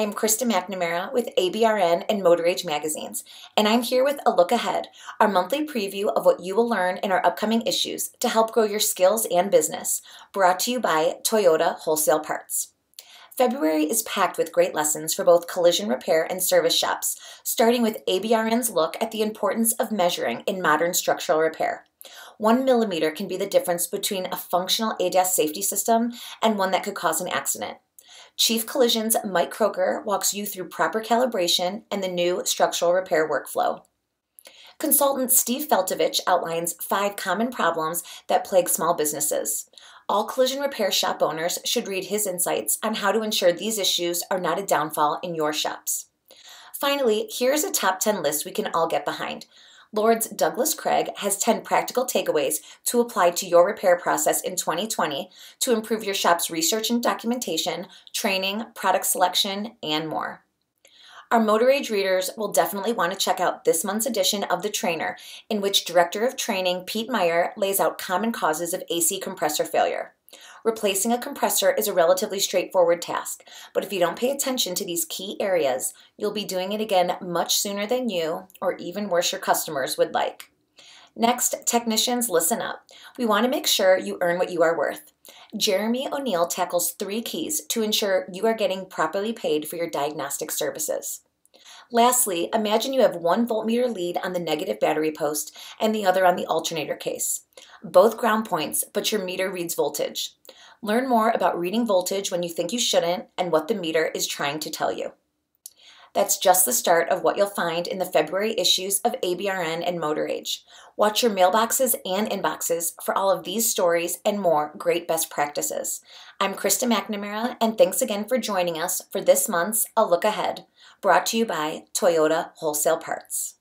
I am Krista McNamara with ABRN and Motor Age magazines, and I'm here with A Look Ahead, our monthly preview of what you will learn in our upcoming issues to help grow your skills and business, brought to you by Toyota Wholesale Parts. February is packed with great lessons for both collision repair and service shops, starting with ABRN's look at the importance of measuring in modern structural repair. One millimeter can be the difference between a functional ADAS safety system and one that could cause an accident. Chief Collision's Mike Croker walks you through proper calibration and the new structural repair workflow. Consultant Steve Feltovich outlines five common problems that plague small businesses. All collision repair shop owners should read his insights on how to ensure these issues are not a downfall in your shops. Finally, here's a top 10 list we can all get behind. Lord's Douglas Craig has 10 practical takeaways to apply to your repair process in 2020 to improve your shop's research and documentation, training, product selection, and more. Our Motor Age readers will definitely want to check out this month's edition of The Trainer, in which Director of Training Pete Meier lays out common causes of AC compressor failure. Replacing a compressor is a relatively straightforward task, but if you don't pay attention to these key areas, you'll be doing it again much sooner than you, or even worse, your customers would like. Next, technicians, listen up. We want to make sure you earn what you are worth. Jeremy O'Neill tackles three keys to ensure you are getting properly paid for your diagnostic services. Lastly, imagine you have one voltmeter lead on the negative battery post and the other on the alternator case. Both ground points, but your meter reads voltage. Learn more about reading voltage when you think you shouldn't and what the meter is trying to tell you. That's just the start of what you'll find in the February issues of ABRN and Motor Age. Watch your mailboxes and inboxes for all of these stories and more great best practices. I'm Krista McNamara, and thanks again for joining us for this month's A Look Ahead, brought to you by Toyota Wholesale Parts.